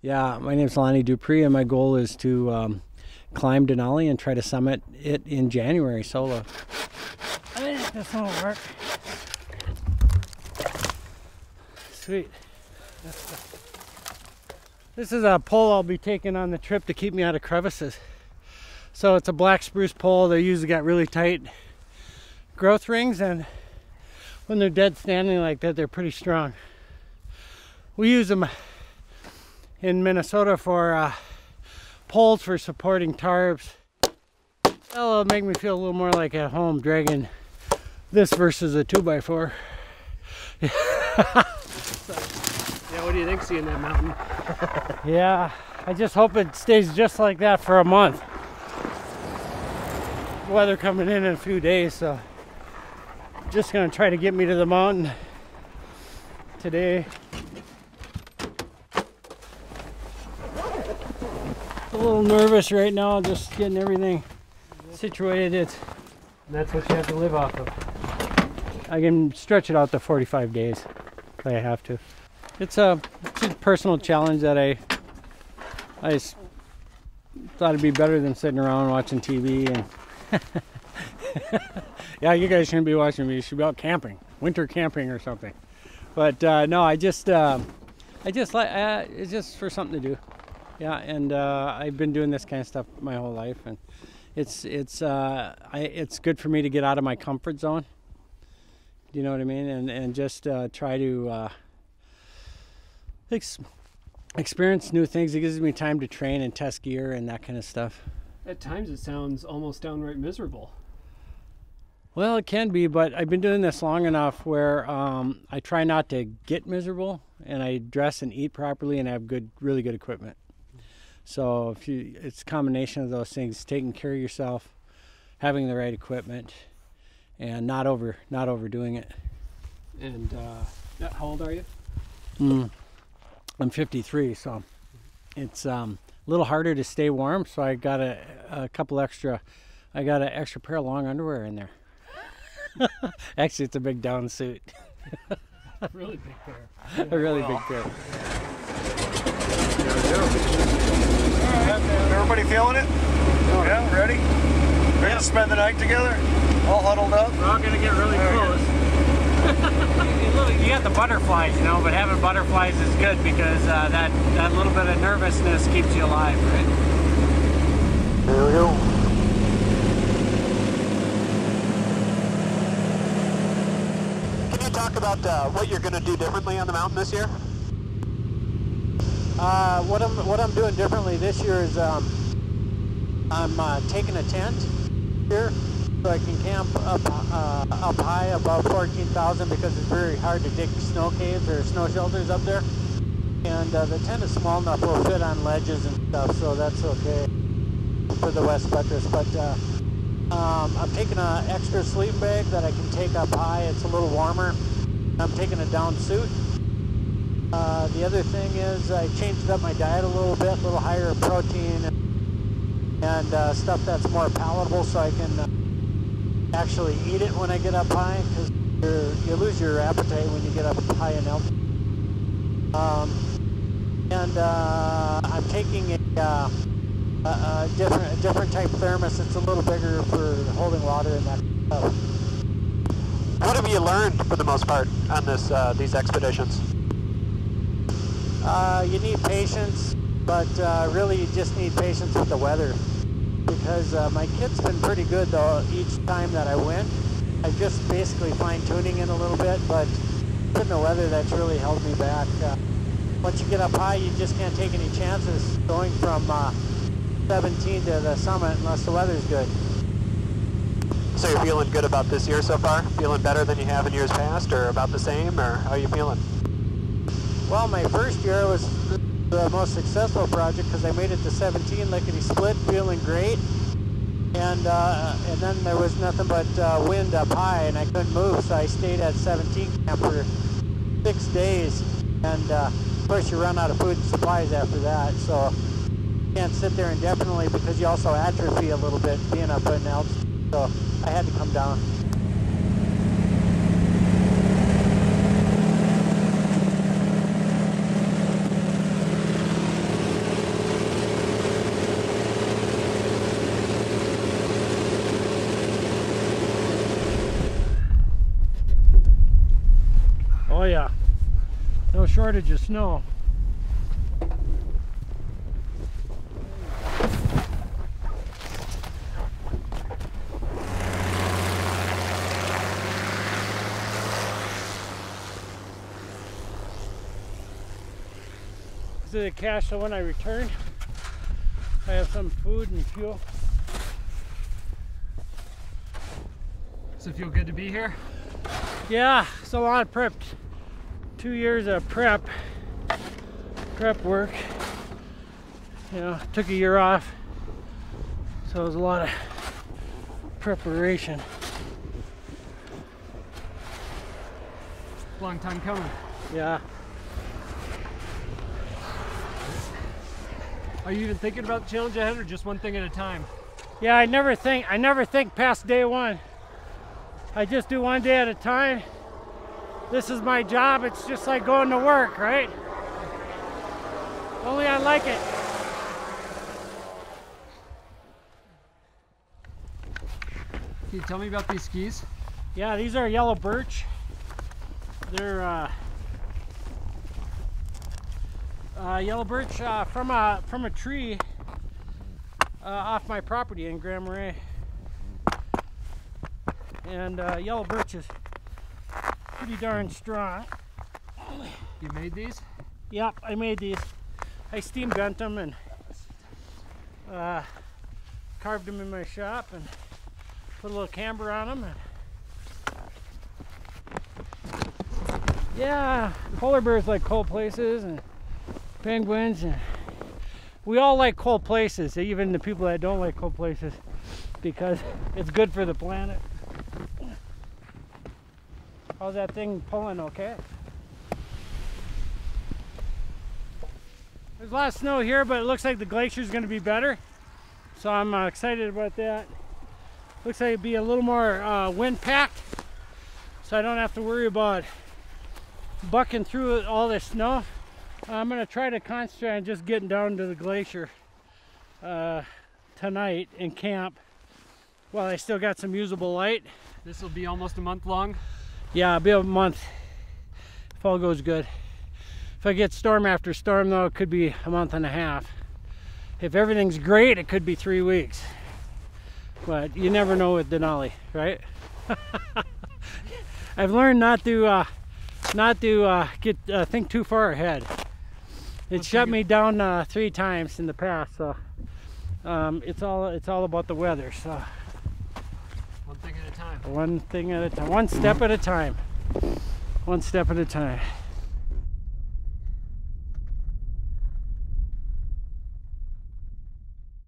Yeah, my name's Lonnie Dupre, and my goal is to um, climb Denali and try to summit it in January solo. I this will work. Sweet. This is a pole I'll be taking on the trip to keep me out of crevices. So it's a black spruce pole. They usually got really tight growth rings, and when they're dead standing like that, they're pretty strong. We use them in Minnesota for uh, poles for supporting tarps. That'll make me feel a little more like at home dragging this versus a 2x4. yeah, what do you think seeing that mountain? yeah, I just hope it stays just like that for a month. Weather coming in in a few days, so just gonna try to get me to the mountain today. A little nervous right now, just getting everything situated. It's that's what you have to live off of. I can stretch it out to 45 days if I have to. It's a, it's a personal challenge that I I thought it'd be better than sitting around watching TV and yeah, you guys shouldn't be watching me. You should be out camping, winter camping or something. But uh, no, I just uh, I just like uh, it's just for something to do. Yeah, and uh, I've been doing this kind of stuff my whole life, and it's it's uh, I, it's good for me to get out of my comfort zone. Do you know what I mean? And and just uh, try to uh, ex- experience new things. It gives me time to train and test gear and that kind of stuff. At times, it sounds almost downright miserable. Well, it can be, but I've been doing this long enough where um, I try not to get miserable, and I dress and eat properly, and have good, really good equipment. So if you, it's a combination of those things: taking care of yourself, having the right equipment, and not over, not overdoing it. And uh, how old are you? Mm, I'm 53, so it's um, a little harder to stay warm. So I got a, a couple extra. I got an extra pair of long underwear in there. Actually, it's a big down suit. really big pair. a really big pair. Everybody feeling it? Yeah, ready? Ready to spend the night together? All huddled up? We're all gonna get really close. you got the butterflies, you know, but having butterflies is good because uh, that, that little bit of nervousness keeps you alive, right? Here we go. Can you talk about uh, what you're going to do differently on the mountain this year? Uh, what I'm what I'm doing differently this year is um, I'm uh, taking a tent here so I can camp up uh, up high above 14,000 because it's very hard to dig snow caves or snow shelters up there. And uh, the tent is small enough will fit on ledges and stuff, so that's okay for the west buttress. But uh, um, I'm taking an extra sleeping bag that I can take up high. It's a little warmer. I'm taking a down suit. Uh, the other thing is I changed up my diet a little bit, a little higher protein and, uh, stuff that's more palatable so I can uh, actually eat it when I get up high because you lose your appetite when you get up high in altitude. Um, and uh, I'm taking a, uh, a, a, different, a different type thermos. It's a little bigger for holding water and that stuff. What have you learned for the most part on this these expeditions? Uh, you need patience, but uh, really you just need patience with the weather. Because uh, my kit's been pretty good though each time that I went. I just basically fine tuning it a little bit, but it's the weather that's really held me back. Uh, once you get up high, you just can't take any chances going from uh, 17 to the summit unless the weather's good. So you're feeling good about this year so far? Feeling better than you have in years past, or about the same, or how are you feeling? Well, my first year was the most successful project because I made it to 17 lickety split, feeling great. And uh, and then there was nothing but uh, wind up high, and I couldn't move, so I stayed at 17 camp for six days. And uh, of course, you run out of food and supplies after that, so you can't sit there indefinitely because you also atrophy a little bit being up in altitude. So I had to come down. Shortage of snow. This is the cache so when I return, I have some food and fuel. Does it feel good to be here? Yeah, it's a lot of prep. Two years of prep, prep work. You know, took a year off, so it was a lot of preparation. Long time coming. Yeah, Are you even thinking about the challenge ahead or just one thing at a time? yeah. I never think. I never think past day one. I just do one day at a time. This is my job. It's just like going to work, right? Only I like it. Can you tell me about these skis? Yeah, these are yellow birch. They're uh, uh, yellow birch uh, from a from a tree uh, off my property in Grand Marais. And uh, yellow birch is pretty darn strong. You made these? Yep, I made these. I steam bent them and uh, carved them in my shop and put a little camber on them. Yeah, polar bears like cold places and penguins and we all like cold places, even the people that don't like cold places because it's good for the planet. How's that thing pulling okay? There's a lot of snow here, but it looks like the glacier's going to be better. So I'm uh, excited about that. Looks like it'd be a little more uh, wind packed, so I don't have to worry about bucking through all this snow. I'm going to try to concentrate on just getting down to the glacier uh, tonight in camp while I still got some usable light. This will be almost a month long. Yeah, it'll be a month if all goes good. If I get storm after storm, though, it could be a month and a half. If everything's great, it could be three weeks. But you never know with Denali, right? I've learned not to uh, not to uh, get uh, think too far ahead. It Once shut me down uh, three times in the past, so um, it's all it's all about the weather. So One thing at a time. One thing at a time, one step at a time, one step at a time.